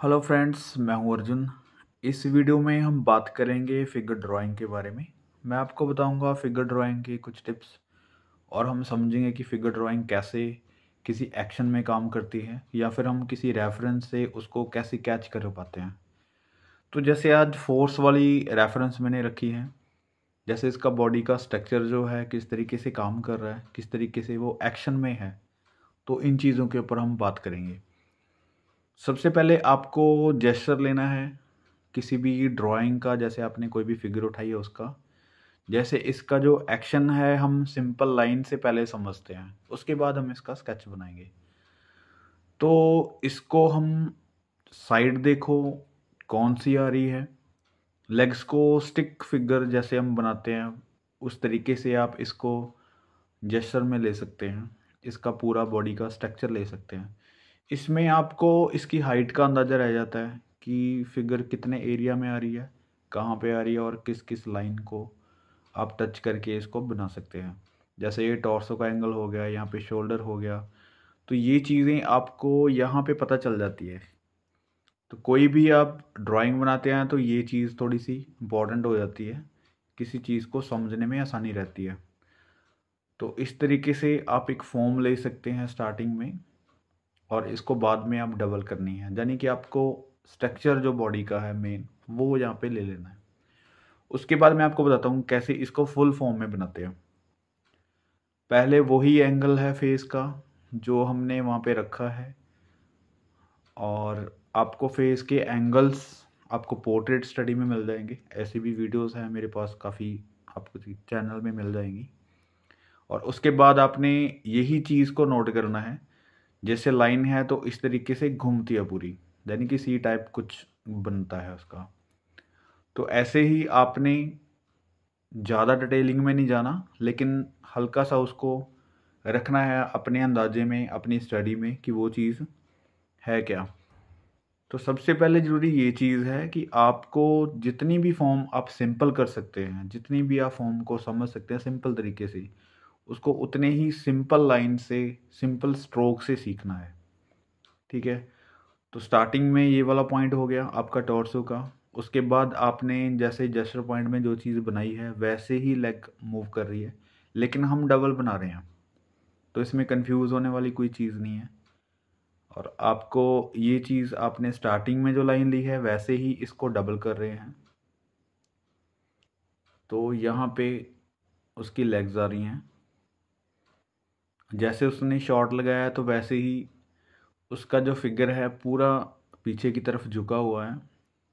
Hello friends मैं हूँ अर्जुन। इस वीडियो में हम बात करेंगे फिगर ड्राइंग के बारे में। मैं आपको बताऊँगा फिगर ड्राइंग के कुछ टिप्स और हम समझेंगे कि फिगर ड्राइंग कैसे किसी एक्शन में काम करती है या फिर हम किसी रेफरेंस से उसको कैसे कैच कर पाते हैं। तो जैसे आज फोर्स वाली रेफरेंस मैंने रखी है, जैसे इसका बॉडी का स्ट्रक्चर जो है, किस तरीके से काम कर रहा है, किस तरीके से वो एक्शन में है तो इन चीज़ों के ऊपर हम बात करेंगे। सबसे पहले आपको जेस्चर लेना है, किसी भी ड्राइंग का, जैसे आपने कोई भी फिगर उठाई है उसका। जैसे इसका जो एक्शन है, हम सिंपल लाइन से पहले समझते हैं। उसके बाद हम इसका स्केच बनाएँगे। तो इसको हम साइड देखो, कौन सी आ रही है। लेग्स को स्टिक फिगर जैसे हम बनाते हैं, उस तरीके से आप इसको जेस्चर में ले सकते हैं। इसका पूरा बॉडी का स्ट्रक्चर ले सकते हैं। इसमें आपको इसकी हाइट का अंदाज़ा रह जाता है कि फिगर कितने एरिया में आ रही है, कहाँ पे आ रही है और किस किस लाइन को आप टच करके इसको बना सकते हैं। जैसे ये टॉर्सो का एंगल हो गया, यहाँ पे शोल्डर हो गया तो ये चीज़ें आपको यहाँ पे पता चल जाती है। तो कोई भी आप ड्राइंग बनाते हैं तो ये चीज़ थोड़ी सी इंपॉर्टेंट हो जाती है, किसी चीज़ को समझने में आसानी रहती है। तो इस तरीके से आप एक फॉर्म ले सकते हैं स्टार्टिंग में। और इसको बाद में आप डबल करनी है। यानी कि आपको स्ट्रक्चर जो बॉडी का है मेन वो यहाँ पे ले लेना है। उसके बाद मैं आपको बताता हूँ कैसे इसको फुल फॉर्म में बनाते हैं। पहले वही एंगल है फेस का, जो हमने वहाँ पे रखा है। और आपको फेस के एंगल्स आपको पोर्ट्रेट स्टडी में मिल जाएँगे। ऐसी भी वीडियोस हैं मेरे पास, काफ़ी आपको चैनल में मिल जाएँगी। और उसके बाद आपने यही चीज़ को नोट करना है। जैसे लाइन है तो इस तरीके से घूमती है पूरी, यानी कि सी टाइप कुछ बनता है उसका। तो ऐसे ही आपने ज़्यादा डिटेलिंग में नहीं जाना, लेकिन हल्का सा उसको रखना है अपने अंदाजे में, अपनी स्टडी में कि वो चीज़ है क्या। तो सबसे पहले ज़रूरी ये चीज़ है कि आपको जितनी भी फॉर्म आप सिंपल कर सकते हैं, जितनी भी आप फॉर्म को समझ सकते हैं सिंपल तरीके से उसको उतने ही सिंपल लाइन से सिंपल स्ट्रोक से सीखना है। ठीक है? तो स्टार्टिंग में ये वाला पॉइंट हो गया आपका टॉर्सो का। उसके बाद आपने जैसे जस्टर पॉइंट में जो चीज़ बनाई है, वैसे ही लेग मूव कर रही है। लेकिन हम डबल बना रहे हैं तो इसमें कंफ्यूज होने वाली कोई चीज़ नहीं है। और आपको ये चीज़ आपने स्टार्टिंग में जो लाइन ली है, वैसे ही इसको डबल कर रहे हैं। तो यहाँ पे उसकी लेग्स आ रही हैं। जैसे उसने शॉट लगाया तो वैसे ही उसका जो फिगर है पूरा पीछे की तरफ़ झुका हुआ है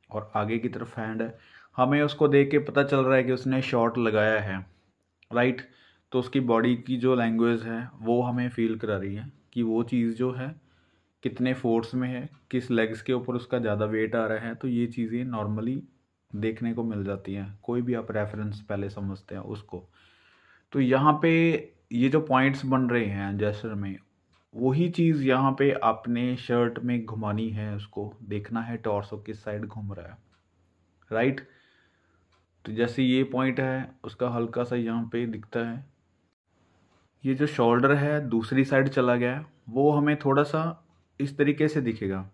और आगे की तरफ़ हैंड है। हमें उसको देख के पता चल रहा है कि उसने शॉट लगाया है राइट तो उसकी बॉडी की जो लैंग्वेज है, वो हमें फील करा रही है कि वो चीज़ जो है, कितने फोर्स में है, किस लेग्स के ऊपर उसका ज़्यादा वेट आ रहा है तो ये चीज़ें नॉर्मली देखने को मिल जाती हैं। कोई भी आप रेफरेंस पहले समझते हैं उसको। तो यहाँ पे ये जो पॉइंट्स बन रहे हैं जैसर में, वही चीज़ यहाँ पे आपने शर्ट में घुमानी है उसको। देखना है टॉर्सो किस साइड घूम रहा है। राइट तो जैसे ये पॉइंट है, उसका हल्का सा यहाँ पे दिखता है। ये जो शोल्डर है, दूसरी साइड चला गया वो हमें थोड़ा सा इस तरीके से दिखेगा।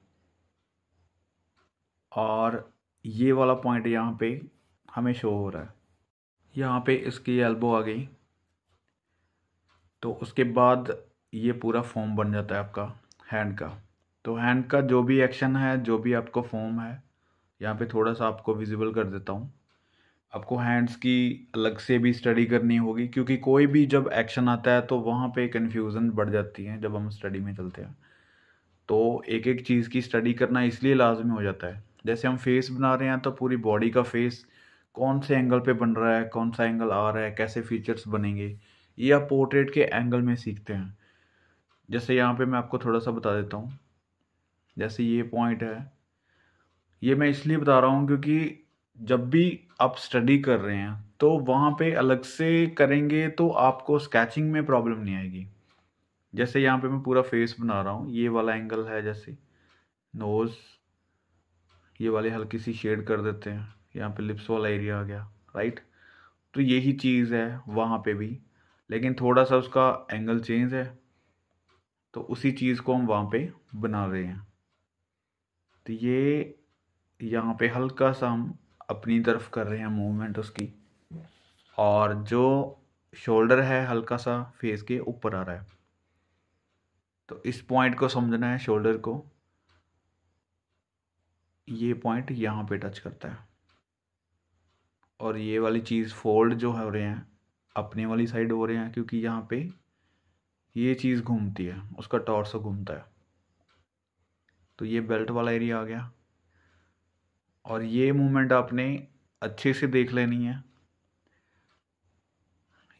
और ये वाला पॉइंट यहाँ पे हमें शो हो रहा है। यहाँ पे इसकी एल्बो आ गई। तो उसके बाद ये पूरा फॉर्म बन जाता है आपका हैंड का। तो हैंड का जो भी एक्शन है, जो भी आपको फॉर्म है, यहाँ पे थोड़ा सा आपको विजिबल कर देता हूँ। आपको हैंड्स की अलग से भी स्टडी करनी होगी, क्योंकि कोई भी जब एक्शन आता है तो वहाँ पे कन्फ्यूज़न बढ़ जाती है जब हम स्टडी में चलते हैं। तो एक एक चीज़ की स्टडी करना इसलिए लाजमी हो जाता है। जैसे हम फेस बना रहे हैं तो पूरी बॉडी का फेस कौन से एंगल पे बन रहा है, कौन सा एंगल आ रहा है, कैसे फीचर्स बनेंगे ये आप पोर्ट्रेट के एंगल में सीखते हैं। जैसे यहाँ पे मैं आपको थोड़ा सा बता देता हूँ। जैसे ये पॉइंट है। ये मैं इसलिए बता रहा हूँ क्योंकि जब भी आप स्टडी कर रहे हैं तो वहाँ पे अलग से करेंगे तो आपको स्केचिंग में प्रॉब्लम नहीं आएगी। जैसे यहाँ पे मैं पूरा फेस बना रहा हूँ। ये वाला एंगल है जैसे नोज़। ये वाले हल्की सी शेड कर देते हैं। यहाँ पे लिप्स वाला एरिया आ गया, राइट? तो यही चीज़ है वहाँ पे भी। लेकिन थोड़ा सा उसका एंगल चेंज है तो उसी चीज़ को हम वहाँ पे बना रहे हैं। तो ये यहाँ पे हल्का सा हम अपनी तरफ़ कर रहे हैं मूवमेंट उसकी। और जो शोल्डर है हल्का सा फेस के ऊपर आ रहा है। तो इस पॉइंट को समझना है शोल्डर को। ये पॉइंट यहाँ पे टच करता है। और ये वाली चीज़ फोल्ड जो हो रहे हैं अपनी वाली साइड हो रहे हैं क्योंकि यहाँ पे ये चीज़ घूमती है, उसका टॉर्सो घूमता है। तो ये बेल्ट वाला एरिया आ गया। और ये मूवमेंट आपने अच्छे से देख लेनी है।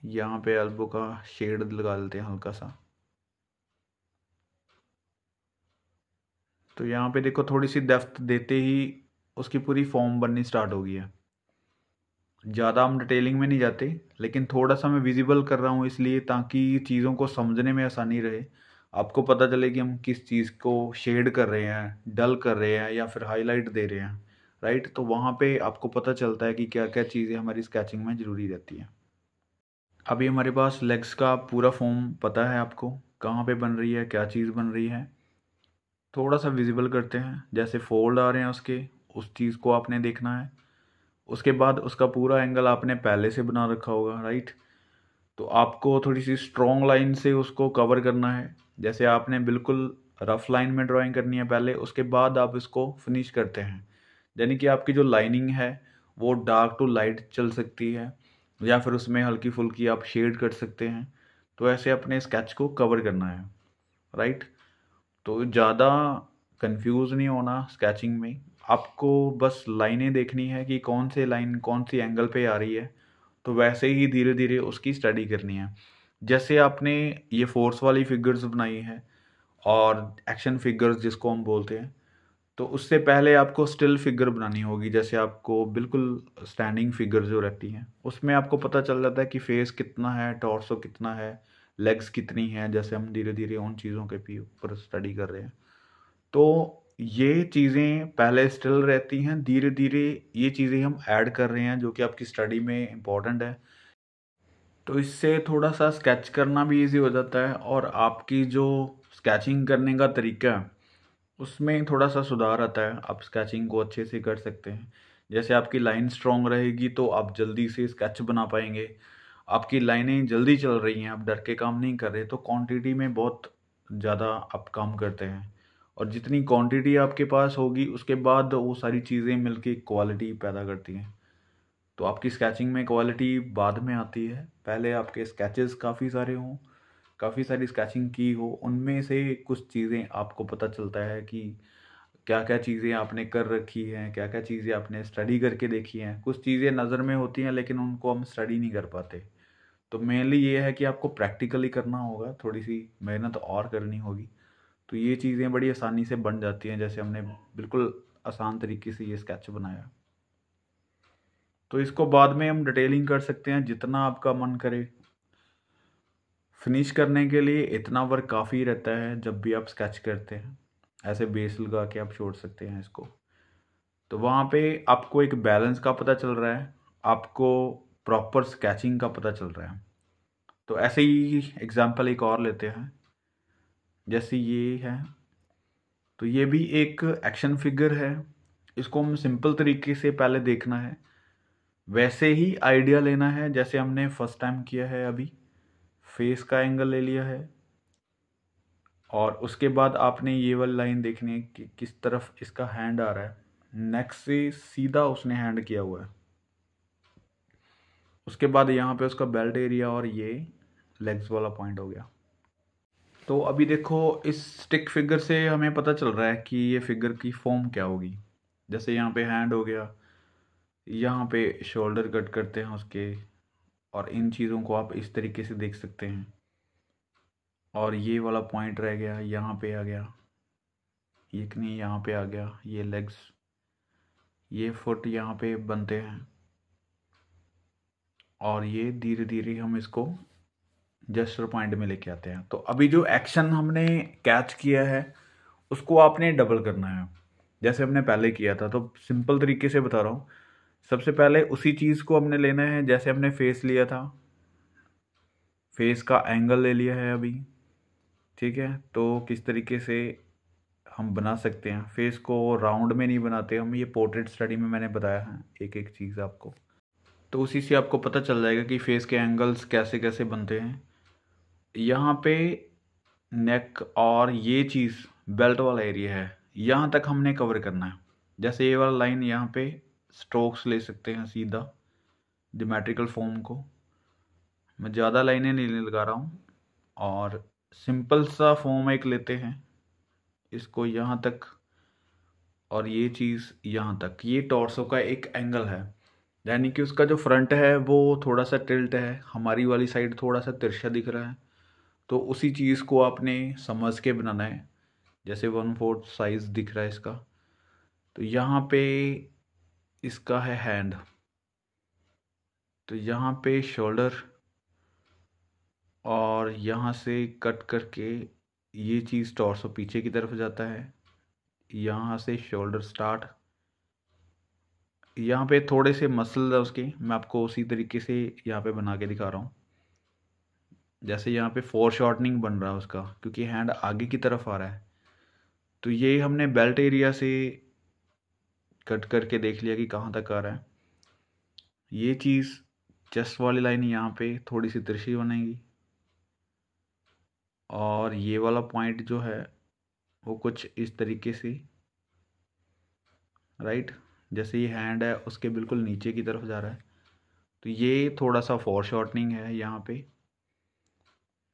यहाँ पे एल्बो का शेड लगा लेते हैं हल्का सा। तो यहाँ पे देखो थोड़ी सी डेफ्थ देते ही उसकी पूरी फॉर्म बननी स्टार्ट हो गई है। ज़्यादा हम डिटेलिंग में नहीं जाते, लेकिन थोड़ा सा मैं विजिबल कर रहा हूँ इसलिए ताकि चीज़ों को समझने में आसानी रहे। आपको पता चले कि हम किस चीज़ को शेड कर रहे हैं डल कर रहे हैं या फिर हाईलाइट दे रहे हैं राइट तो वहाँ पे आपको पता चलता है कि क्या क्या चीज़ें हमारी स्केचिंग में ज़रूरी रहती हैं। अभी हमारे पास लेग्स का पूरा फॉर्म पता है आपको, कहाँ पे बन रही है, क्या चीज़ बन रही है। थोड़ा सा विजिबल करते हैं, जैसे फोल्ड आ रहे हैं उसके, उस चीज़ को आपने देखना है। उसके बाद उसका पूरा एंगल आपने पहले से बना रखा होगा राइट तो आपको थोड़ी सी स्ट्रॉन्ग लाइन से उसको कवर करना है। जैसे आपने बिल्कुल रफ लाइन में ड्राइंग करनी है पहले, उसके बाद आप इसको फिनिश करते हैं। यानी कि आपकी जो लाइनिंग है, वो डार्क टू लाइट चल सकती है, या फिर उसमें हल्की फुल्की आप शेड कर सकते हैं। तो ऐसे अपने स्केच को कवर करना है राइट तो ज़्यादा कंफ्यूज नहीं होना स्केचिंग में। आपको बस लाइनें देखनी है कि कौन से लाइन कौन सी एंगल पे आ रही है तो वैसे ही धीरे धीरे उसकी स्टडी करनी है। जैसे आपने ये फोर्स वाली फिगर्स बनाई है और एक्शन फिगर्स जिसको हम बोलते हैं तो उससे पहले आपको स्टिल फिगर बनानी होगी, जैसे आपको बिल्कुल स्टैंडिंग फिगर जो रहती हैं, उसमें आपको पता चल जाता है कि फेस कितना है टॉर्सो कितना है लेग्स कितनी हैं, जैसे हम धीरे धीरे उन चीज़ों के भी ऊपर स्टडी कर रहे हैं। तो ये चीज़ें पहले स्टिल रहती हैं धीरे धीरे ये चीज़ें हम ऐड कर रहे हैं, जो कि आपकी स्टडी में इंपॉर्टेंट है। तो इससे थोड़ा सा स्केच करना भी इजी हो जाता है और आपकी जो स्केचिंग करने का तरीका है, उसमें थोड़ा सा सुधार आता है। आप स्केचिंग को अच्छे से कर सकते हैं। जैसे आपकी लाइन स्ट्रॉन्ग रहेगी तो आप जल्दी से स्केच बना पाएँगे। आपकी लाइनें जल्दी चल रही हैं, आप डर के काम नहीं कर रहे तो क्वांटिटी में बहुत ज़्यादा आप काम करते हैं। और जितनी क्वांटिटी आपके पास होगी, उसके बाद वो सारी चीज़ें मिलके क्वालिटी पैदा करती हैं। तो आपकी स्केचिंग में क्वालिटी बाद में आती है। पहले आपके स्केचेस काफ़ी सारे हों, काफ़ी सारी स्केचिंग की हो, उनमें से कुछ चीज़ें आपको पता चलता है कि क्या क्या चीज़ें आपने कर रखी हैं क्या क्या चीज़ें आपने स्टडी करके देखी हैं। कुछ चीज़ें नज़र में होती हैं, लेकिन उनको हम स्टडी नहीं कर पाते। तो मेनली ये है कि आपको प्रैक्टिकली करना होगा थोड़ी सी मेहनत और करनी होगी। तो ये चीज़ें बड़ी आसानी से बन जाती हैं, जैसे हमने बिल्कुल आसान तरीके से ये स्केच बनाया। तो इसको बाद में हम डिटेलिंग कर सकते हैं, जितना आपका मन करे। फिनिश करने के लिए इतना वर्क काफ़ी रहता है, जब भी आप स्केच करते हैं। ऐसे बेस लगा के आप छोड़ सकते हैं इसको। तो वहाँ पे आपको एक बैलेंस का पता चल रहा है, आपको प्रॉपर स्केचिंग का पता चल रहा है। तो ऐसे ही एग्जांपल एक और लेते हैं। जैसे ये है तो ये भी एक एक्शन फिगर है। इसको हम सिंपल तरीके से पहले देखना है। वैसे ही आइडिया लेना है, जैसे हमने फ़र्स्ट टाइम किया है अभी। फेस का एंगल ले लिया है। और उसके बाद आपने ये वाली लाइन देखनी है कि किस तरफ़ इसका हैंड आ रहा है। नेक्स्ट से सीधा उसने हैंड किया हुआ है। उसके बाद यहाँ पे उसका बेल्ट एरिया और ये लेग्स वाला पॉइंट हो गया। तो अभी देखो, इस स्टिक फिगर से हमें पता चल रहा है कि ये फिगर की फॉर्म क्या होगी। जैसे यहाँ पे हैंड हो गया, यहाँ पे शोल्डर कट करते हैं उसके, और इन चीज़ों को आप इस तरीके से देख सकते हैं। और ये वाला पॉइंट रह गया, यहाँ पे आ गया। ये नहीं, यहाँ पे आ गया, ये लेग्स ये फुट यहाँ पे बनते हैं। और ये धीरे धीरे हम इसको जस्टर पॉइंट में लेके आते हैं। तो अभी जो एक्शन हमने कैच किया है, उसको आपने डबल करना है। जैसे हमने पहले किया था तो सिंपल तरीके से बता रहा हूँ। सबसे पहले उसी चीज़ को हमने लेना है, जैसे हमने फेस लिया था। फेस का एंगल ले लिया है अभी, ठीक है? तो किस तरीके से हम बना सकते हैं? फेस को राउंड में नहीं बनाते, हम ये पोर्ट्रेट स्टडी में मैंने बताया है एक एक चीज़ आपको। तो उसी से आपको पता चल जाएगा कि फेस के एंगल्स कैसे कैसे बनते हैं। यहाँ पे नेक और ये चीज़ बेल्ट वाला एरिया है। यहाँ तक हमने कवर करना है। जैसे ये वाला लाइन यहाँ पे स्ट्रोक्स ले सकते हैं सीधा डिमेट्रिकल फॉर्म को। मैं ज़्यादा लाइनें नहीं लगा रहा हूँ और सिंपल सा फॉर्म एक लेते हैं। इसको यहाँ तक और ये चीज़ यहाँ तक। ये टॉर्सो का एक एंगल है। यानी कि उसका जो फ्रंट है वो थोड़ा सा टिल्ट है। हमारी वाली साइड थोड़ा सा तिरछा दिख रहा है। तो उसी चीज़ को आपने समझ के बनाना है। जैसे वन फोर्थ साइज़ दिख रहा है इसका। तो यहाँ पे इसका है हैंड। तो यहाँ पे शोल्डर और यहाँ से कट करके ये चीज़ टॉर्सो पीछे की तरफ़ जाता है। यहाँ से शोल्डर स्टार्ट। यहाँ पे थोड़े से मसल है उसके। मैं आपको उसी तरीके से यहाँ पे बना के दिखा रहा हूँ। जैसे यहाँ पे फोर शॉर्टनिंग बन रहा है उसका, क्योंकि हैंड आगे की तरफ़ आ रहा है। तो ये हमने बेल्ट एरिया से कट करके देख लिया कि कहाँ तक आ रहा है। ये चीज़ चेस्ट वाली लाइन यहाँ पे थोड़ी सी तिरछी बनेगी। और ये वाला पॉइंट जो है, वो कुछ इस तरीके से राइट जैसे ये हैंड है, उसके बिल्कुल नीचे की तरफ़ जा रहा है। तो ये थोड़ा सा फोर शॉर्टनिंग है यहाँ पे।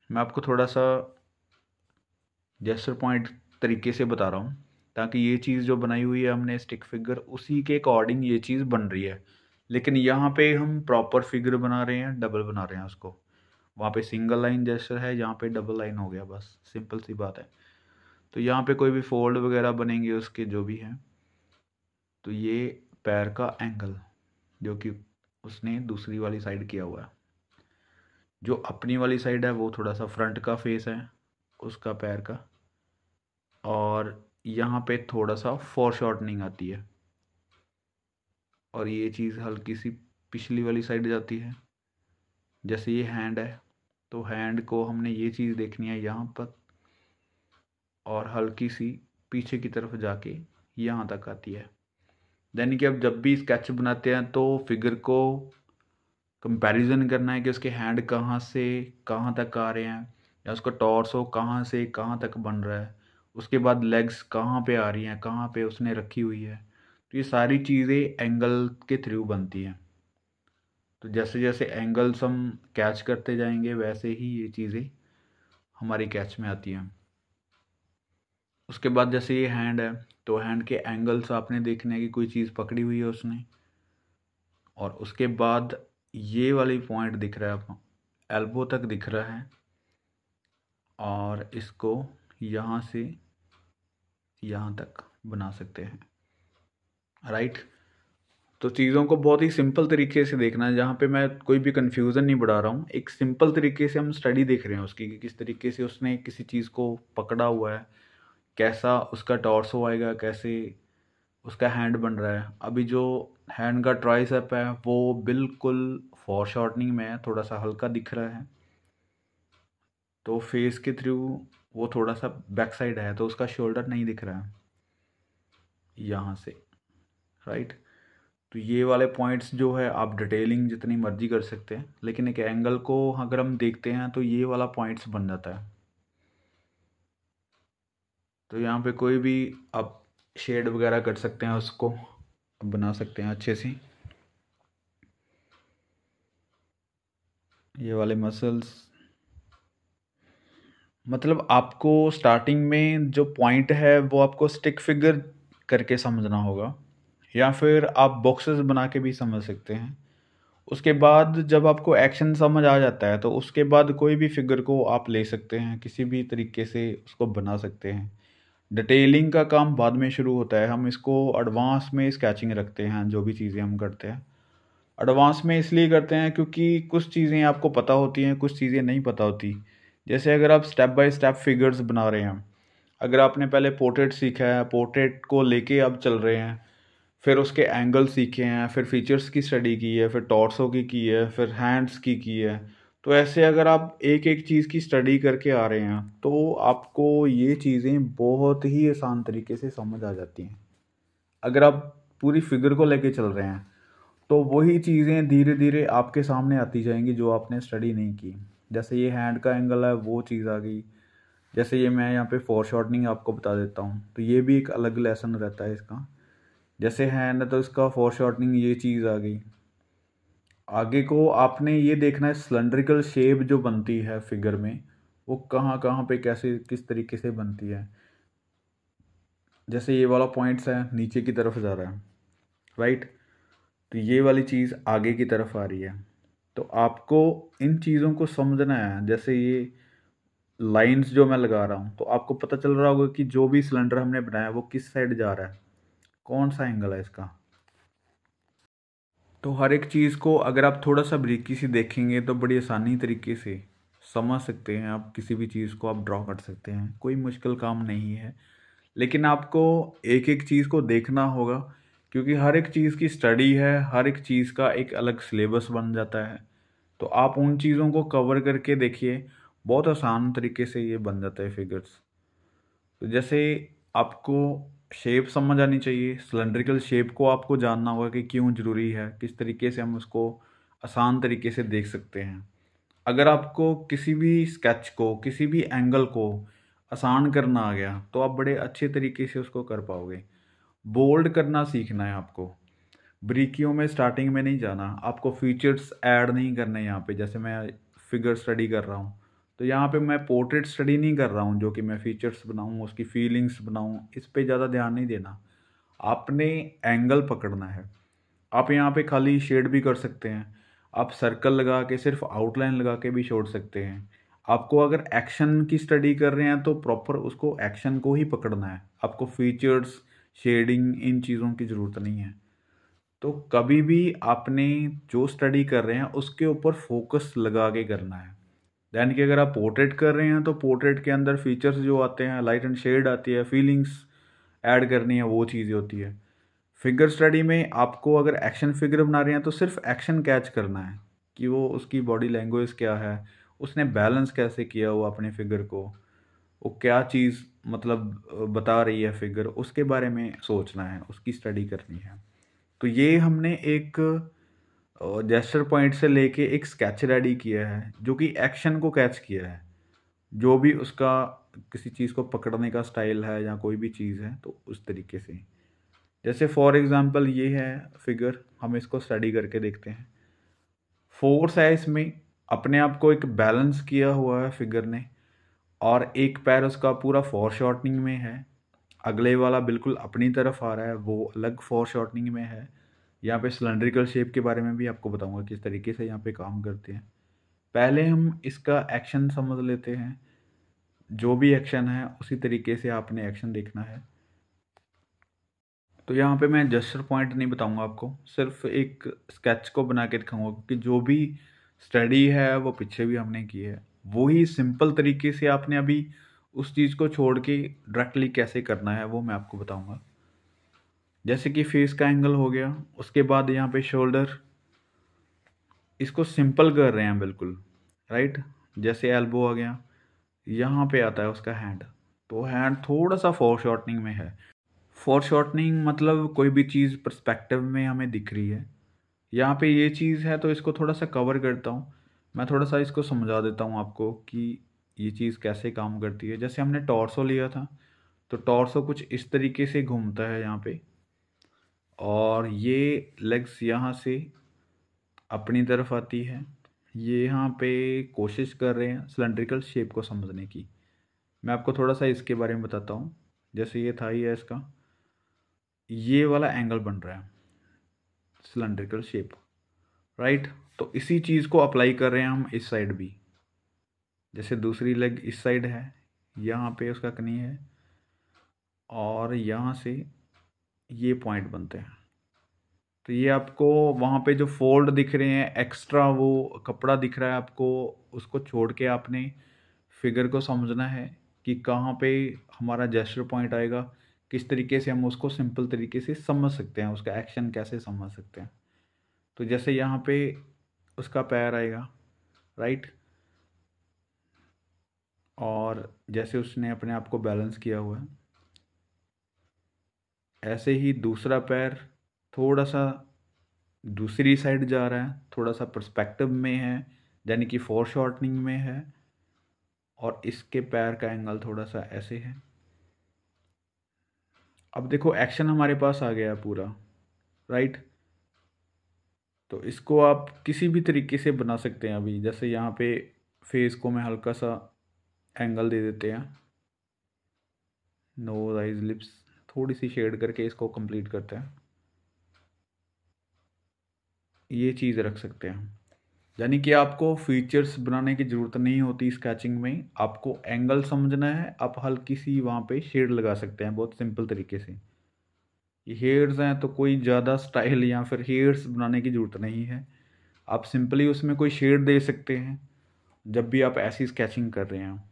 मैं आपको थोड़ा सा जेस्टर पॉइंट तरीके से बता रहा हूँ, ताकि ये चीज़ जो बनाई हुई है हमने स्टिक फिगर उसी के अकॉर्डिंग ये चीज़ बन रही है। लेकिन यहाँ पे हम प्रॉपर फिगर बना रहे हैं डबल बना रहे हैं उसको। वहाँ पे सिंगल लाइन जेस्टर है, यहाँ पे डबल लाइन हो गया, बस। सिंपल सी बात है। तो यहाँ पे कोई भी फोल्ड वगैरह बनेंगे उसके, जो भी हैं तो ये पैर का एंगल जो कि उसने दूसरी वाली साइड किया हुआ है। जो अपनी वाली साइड है, वो थोड़ा सा फ्रंट का फेस है, उसका पैर का। और यहाँ पे थोड़ा सा फोर शॉर्टनिंग आती है। और ये चीज़ हल्की सी पिछली वाली साइड जाती है। जैसे ये हैंड है तो हैंड को हमने ये चीज़ देखनी है यहाँ पर। और हल्की सी पीछे की तरफ़ जाके यहाँ तक आती है। यानी कि अब जब भी स्केच बनाते हैं तो फिगर को कंपैरिजन करना है कि उसके हैंड कहाँ से, कहाँ तक आ रहे हैं, या उसका टॉर्सो कहाँ से, कहाँ तक बन रहा है, उसके बाद लेग्स कहाँ पे आ रही हैं, कहाँ पे उसने रखी हुई है तो ये सारी चीज़ें एंगल के थ्रू बनती हैं। तो जैसे जैसे एंगल्स हम कैच करते जाएँगे, वैसे ही ये चीज़ें हमारी कैच में आती हैं। उसके बाद जैसे ये हैंड है तो हैंड के एंगल्स आपने देखने की कोई चीज़ पकड़ी हुई है उसने, और उसके बाद ये वाली पॉइंट दिख रहा है आपको। एल्बो तक दिख रहा है। और इसको यहाँ से यहाँ तक बना सकते हैं। राइट तो चीज़ों को बहुत ही सिंपल तरीके से देखना है, जहाँ पे मैं कोई भी कन्फ्यूज़न नहीं बढ़ा रहा हूँ। एक सिंपल तरीके से हम स्टडी देख रहे हैं उसकी कि किस तरीके से उसने किसी चीज़ को पकड़ा हुआ है, कैसा उसका टॉर्सो आएगा, कैसे उसका हैंड बन रहा है। अभी जो हैंड का ट्राइसेप है, वो बिल्कुल फॉर शॉर्टनिंग में है थोड़ा सा हल्का दिख रहा है। तो फेस के थ्रू वो थोड़ा सा बैक साइड है तो उसका शोल्डर नहीं दिख रहा है। यहाँ से राइट तो ये वाले पॉइंट्स जो है, आप डिटेलिंग जितनी मर्ज़ी कर सकते हैं, लेकिन एक एंगल को अगर हम देखते हैं तो ये वाला पॉइंट्स बन जाता है। तो यहाँ पे कोई भी आप शेड वगैरह कर सकते हैं उसको। बना सकते हैं अच्छे से। ये वाले मसल्स मतलब आपको स्टार्टिंग में जो पॉइंट है, वो आपको स्टिक फिगर करके समझना होगा, या फिर आप बॉक्सेस बना के भी समझ सकते हैं। उसके बाद जब आपको एक्शन समझ आ जाता है तो उसके बाद कोई भी फिगर को आप ले सकते हैं, किसी भी तरीके से उसको बना सकते हैं। डिटेलिंग का काम बाद में शुरू होता है। हम इसको एडवांस में स्केचिंग रखते हैं, जो भी चीज़ें हम करते हैं। एडवांस में इसलिए करते हैं क्योंकि कुछ चीज़ें आपको पता होती हैं, कुछ चीज़ें नहीं पता होती। जैसे अगर आप स्टेप बाय स्टेप फिगर्स बना रहे हैं। अगर आपने पहले पोर्ट्रेट सीखा है पोर्ट्रेट को लेके आप चल रहे हैं। फिर उसके एंगल सीखे हैं, फिर फीचर्स की स्टडी की है, फिर टॉर्सो की की है, फिर हैंड्स की की है। तो ऐसे अगर आप एक एक चीज़ की स्टडी करके आ रहे हैं तो आपको ये चीज़ें बहुत ही आसान तरीके से समझ आ जाती हैं। अगर आप पूरी फिगर को लेके चल रहे हैं तो वही चीज़ें धीरे धीरे आपके सामने आती जाएँगी जो आपने स्टडी नहीं की। जैसे ये हैंड का एंगल है, वो चीज़ आ गई। जैसे ये मैं यहाँ पे फोर शॉर्टनिंग आपको बता देता हूँ तो ये भी एक अलग लेसन रहता है इसका। जैसे हैंड है तो इसका फोर शॉर्टनिंग ये चीज़ आ गई। आगे को आपने ये देखना है सिलेंड्रिकल शेप जो बनती है फिगर में, वो कहाँ कहाँ पे कैसे, किस तरीके से बनती है। जैसे ये वाला पॉइंट्स है, नीचे की तरफ़ जा रहा है राइट तो ये वाली चीज़ आगे की तरफ़ आ रही है। तो आपको इन चीज़ों को समझना है, जैसे ये लाइंस जो मैं लगा रहा हूँ तो आपको पता चल रहा होगा कि जो भी सिलेंडर हमने बनाया, वो किस साइड जा रहा है? कौन सा एंगल है इसका? तो हर एक चीज़ को अगर आप थोड़ा सा बरीकी से देखेंगे तो बड़ी आसानी तरीके से समझ सकते हैं आप, किसी भी चीज़ को आप ड्रॉ कर सकते हैं। कोई मुश्किल काम नहीं है। लेकिन आपको एक एक चीज़ को देखना होगा, क्योंकि हर एक चीज़ की स्टडी है, हर एक चीज़ का एक अलग सिलेबस बन जाता है। तो आप उन चीज़ों को कवर करके देखिए, बहुत आसान तरीके से ये बन जाता है फिगर्स तो जैसे आपको शेप समझ आनी चाहिए। सिलेंड्रिकल शेप को आपको जानना होगा कि क्यों ज़रूरी है, किस तरीके से हम उसको आसान तरीके से देख सकते हैं। अगर आपको किसी भी स्केच को, किसी भी एंगल को आसान करना आ गया तो आप बड़े अच्छे तरीके से उसको कर पाओगे। बोल्ड करना सीखना है आपको। ब्रिकियों में स्टार्टिंग में नहीं जाना। आपको फीचर्स ऐड नहीं करने यहाँ पे, जैसे मैं फिगर स्टडी कर रहा हूँ। तो यहाँ पे मैं पोर्ट्रेट स्टडी नहीं कर रहा हूँ, जो कि मैं फीचर्स बनाऊँ, उसकी फीलिंग्स बनाऊँ, इस पर ज़्यादा ध्यान नहीं देना। आपने एंगल पकड़ना है। आप यहाँ पे खाली शेड भी कर सकते हैं। आप सर्कल लगा के, सिर्फ़ आउटलाइन लगा के भी छोड़ सकते हैं। आपको अगर एक्शन की स्टडी कर रहे हैं तो प्रॉपर उसको एक्शन को ही पकड़ना है। आपको फीचर्स शेडिंग इन चीज़ों की ज़रूरत नहीं है। तो कभी भी आपने जो स्टडी कर रहे हैं, उसके ऊपर फोकस लगा के करना है। दैन कि अगर आप पोर्ट्रेट कर रहे हैं तो पोर्ट्रेट के अंदर फीचर्स जो आते हैं लाइट एंड शेड आती है फीलिंग्स ऐड करनी है, वो चीज़ें होती है। फिगर स्टडी में आपको अगर एक्शन फिगर बना रहे हैं तो सिर्फ़ एक्शन कैच करना है कि वो उसकी बॉडी लैंग्वेज क्या है, उसने बैलेंस कैसे किया हुआ अपने फिगर को, वो क्या चीज़ मतलब बता रही है फिगर उसके बारे में सोचना है, उसकी स्टडी करनी है। तो ये हमने एक जेस्टर पॉइंट से लेके एक स्केच रेडी किया है, जो कि एक्शन को कैच किया है। जो भी उसका किसी चीज़ को पकड़ने का स्टाइल है या कोई भी चीज़ है तो उस तरीके से। जैसे फॉर एग्ज़ाम्पल ये है फिगर हम इसको स्टडी करके देखते हैं। फोर्स है इसमें, अपने आप को एक बैलेंस किया हुआ है फिगर ने, और एक पैर उसका पूरा फोर शॉर्टनिंग में है। अगले वाला बिल्कुल अपनी तरफ़ आ रहा है, वो अलग फोर शॉर्टनिंग में है। यहाँ पे सिलेंड्रिकल शेप के बारे में भी आपको बताऊँगा किस तरीके से यहाँ पे काम करते हैं। पहले हम इसका एक्शन समझ लेते हैं। जो भी एक्शन है, उसी तरीके से आपने एक्शन देखना है। तो यहाँ पे मैं जस्टर पॉइंट नहीं बताऊँगा आपको, सिर्फ़ एक स्केच को बना के दिखाऊँगा क्योंकि जो भी स्टडी है, वो पीछे भी हमने की है। वही सिंपल तरीके से आपने अभी उस चीज़ को छोड़ के डायरेक्टली कैसे करना है, वो मैं आपको बताऊँगा। जैसे कि फेस का एंगल हो गया, उसके बाद यहाँ पे शोल्डर। इसको सिंपल कर रहे हैं बिल्कुल, राइट? जैसे एल्बो आ गया, यहाँ पे आता है उसका हैंड। तो हैंड थोड़ा सा फोर शॉर्टनिंग में है। फोर शॉर्टनिंग मतलब कोई भी चीज़ परस्पेक्टिव में हमें दिख रही है। यहाँ पे ये चीज़ है तो इसको थोड़ा सा कवर करता हूँ। मैं थोड़ा सा इसको समझा देता हूँ आपको कि ये चीज़ कैसे काम करती है। जैसे हमने टॉर्सो लिया था तो टॉर्सो कुछ इस तरीके से घूमता है यहाँ पे। और ये लेग्स यहाँ से अपनी तरफ़ आती है। ये यहाँ पे कोशिश कर रहे हैं सिलेंड्रिकल शेप को समझने की। मैं आपको थोड़ा सा इसके बारे में बताता हूँ। जैसे ये था, ये इसका। ये वाला एंगल बन रहा है सिलेंड्रिकल शेप राइट तो इसी चीज़ को अप्लाई कर रहे हैं हम इस साइड भी। जैसे दूसरी लेग इस साइड है, यहाँ पे उसका कनी है। और यहाँ से ये पॉइंट बनते हैं। तो ये आपको वहाँ पे जो फोल्ड दिख रहे हैं एक्स्ट्रा वो कपड़ा दिख रहा है आपको, उसको छोड़ के आपने फिगर को समझना है कि कहाँ पे हमारा जेस्टर पॉइंट आएगा, किस तरीके से हम उसको सिंपल तरीके से समझ सकते हैं, उसका एक्शन कैसे समझ सकते हैं। तो जैसे यहाँ पे उसका पैर आएगा राइट और जैसे उसने अपने आप को बैलेंस किया हुआ है। ऐसे ही दूसरा पैर थोड़ा सा दूसरी साइड जा रहा है थोड़ा सा पर्सपेक्टिव में है, यानी कि फोर शॉर्टनिंग में है, और इसके पैर का एंगल थोड़ा सा ऐसे है। अब देखो एक्शन हमारे पास आ गया पूरा राइट तो इसको आप किसी भी तरीके से बना सकते हैं अभी, जैसे यहाँ पे फेस को मैं हल्का सा एंगल दे देते हैं। नोज़ आइज़ लिप्स थोड़ी सी शेड करके इसको कंप्लीट करते हैं। ये चीज़ रख सकते हैं। यानी कि आपको फीचर्स बनाने की ज़रूरत नहीं होती स्केचिंग में। आपको एंगल समझना है, आप हल्की सी वहाँ पे शेड लगा सकते हैं बहुत सिंपल तरीके से। ये हेयर्स हैं तो कोई ज़्यादा स्टाइल या फिर हेयर्स बनाने की ज़रूरत नहीं है। आप सिंपली उसमें कोई शेड दे सकते हैं, जब भी आप ऐसी स्केचिंग कर रहे हैं।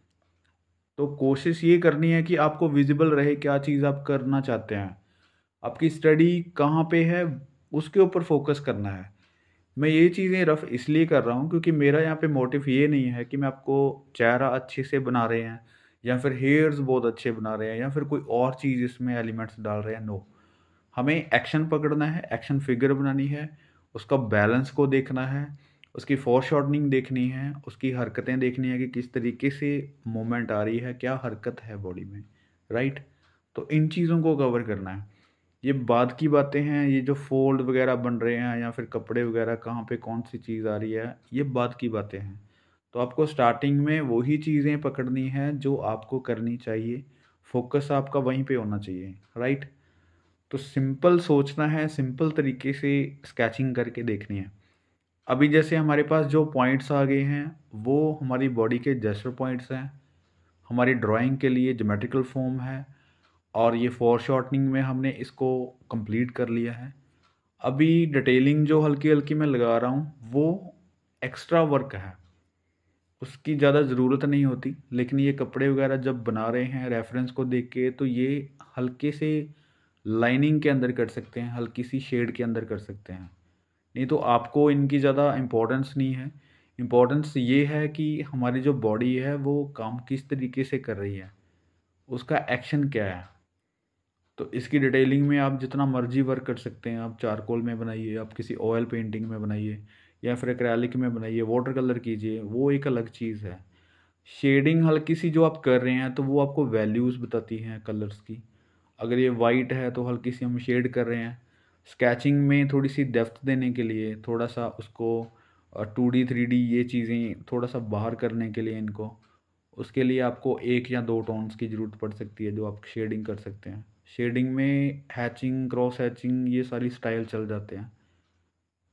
तो कोशिश ये करनी है कि आपको विजिबल रहे क्या चीज़ आप करना चाहते हैं। आपकी स्टडी कहाँ पे है, उसके ऊपर फोकस करना है। मैं ये चीज़ें रफ़ इसलिए कर रहा हूँ क्योंकि मेरा यहाँ पे मोटिव ये नहीं है कि मैं आपको चेहरा अच्छे से बना रहे हैं या फिर हेयर्स बहुत अच्छे बना रहे हैं या फिर कोई और चीज़ इसमें एलिमेंट्स डाल रहे हैं नो हमें एक्शन पकड़ना है एक्शन फिगर बनानी है, उसका बैलेंस को देखना है उसकी फोर शॉर्टनिंग देखनी है, उसकी हरकतें देखनी है कि किस तरीके से मूवमेंट आ रही है, क्या हरकत है बॉडी में राइट तो इन चीज़ों को कवर करना है। ये बाद की बातें हैं, ये जो फोल्ड वगैरह बन रहे हैं या फिर कपड़े वगैरह, कहाँ पे कौन सी चीज़ आ रही है, ये बाद की बातें हैं। तो आपको स्टार्टिंग में वही चीज़ें पकड़नी है जो आपको करनी चाहिए। फोकस आपका वहीं पे होना चाहिए राइट तो सिंपल सोचना है सिंपल तरीके से स्केचिंग करके देखनी है। अभी जैसे हमारे पास जो पॉइंट्स आ गए हैं, वो हमारी बॉडी के जेस्टर पॉइंट्स हैं, हमारी ड्राइंग के लिए जोमेट्रिकल फॉर्म है, और ये फोर शॉर्टनिंग में हमने इसको कंप्लीट कर लिया है। अभी डिटेलिंग जो हल्की हल्की मैं लगा रहा हूँ, वो एक्स्ट्रा वर्क है। उसकी ज़्यादा ज़रूरत नहीं होती, लेकिन ये कपड़े वगैरह जब बना रहे हैं रेफरेंस को देख के तो ये हल्के से लाइनिंग के अंदर कर सकते हैं, हल्की सी शेड के अंदर कर सकते हैं। नहीं तो आपको इनकी ज़्यादा इम्पोर्टेंस नहीं है। इम्पोर्टेंस ये है कि हमारी जो बॉडी है, वो काम किस तरीके से कर रही है, उसका एक्शन क्या है। तो इसकी डिटेलिंग में आप जितना मर्ज़ी वर्क कर सकते हैं। आप चारकोल में बनाइए, आप किसी ऑयल पेंटिंग में बनाइए, या फिर एक्रेलिक में बनाइए वाटर कलर कीजिए, वो एक अलग चीज़ है। शेडिंग हल्की सी जो आप कर रहे हैं तो वो आपको वैल्यूज़ बताती हैं कलर्स की। अगर ये वाइट है तो हल्की सी हम शेड कर रहे हैं। स्केचिंग में थोड़ी सी डेफ्थ देने के लिए, थोड़ा सा उसको टू डी, थ्री डी ये चीज़ें थोड़ा सा बाहर करने के लिए इनको, उसके लिए आपको एक या दो टोन्स की ज़रूरत पड़ सकती है जो आप शेडिंग कर सकते हैं। शेडिंग में हैचिंग, क्रॉस हैचिंग ये सारी स्टाइल चल जाते हैं।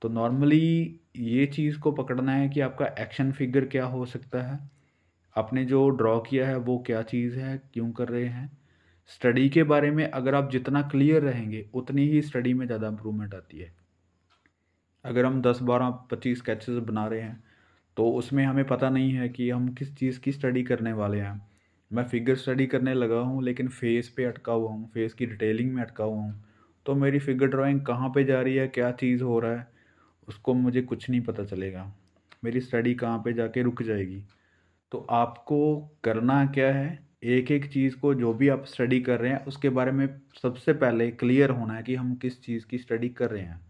तो नॉर्मली ये चीज़ को पकड़ना है कि आपका एक्शन फिगर क्या हो सकता है, आपने जो ड्रॉ किया है वो क्या चीज़ है, क्यों कर रहे हैं स्टडी के बारे में अगर आप जितना क्लियर रहेंगे, उतनी ही स्टडी में ज़्यादा इम्प्रूवमेंट आती है। अगर हम दस, बारह, पच्चीस स्केचेस बना रहे हैं तो उसमें हमें पता नहीं है कि हम किस चीज़ की स्टडी करने वाले हैं। मैं फिगर स्टडी करने लगा हूँ, लेकिन फेस पे अटका हुआ हूँ फेस की डिटेलिंग में अटका हुआ हूँ। तो मेरी फिगर ड्राइंग कहाँ पे जा रही है, क्या चीज़ हो रहा है, उसको मुझे कुछ नहीं पता चलेगा। मेरी स्टडी कहाँ पे जाके रुक जाएगी। तो आपको करना क्या है एक एक चीज़ को जो भी आप स्टडी कर रहे हैं, उसके बारे में सबसे पहले क्लियर होना है कि हम किस चीज़ की स्टडी कर रहे हैं।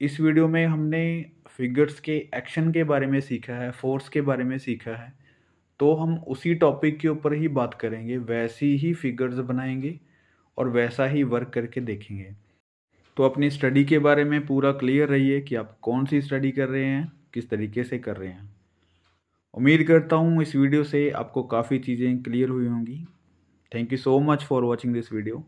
इस वीडियो में हमने फिगर्स के एक्शन के बारे में सीखा है फोर्स के बारे में सीखा है। तो हम उसी टॉपिक के ऊपर ही बात करेंगे, वैसी ही फिगर्स बनाएँगे और वैसा ही वर्क करके देखेंगे। तो अपनी स्टडी के बारे में पूरा क्लियर रहिए कि आप कौन सी स्टडी कर रहे हैं, किस तरीके से कर रहे हैं। उम्मीद करता हूँ इस वीडियो से आपको काफ़ी चीज़ें क्लियर हुई होंगी। Thank you so much for watching this video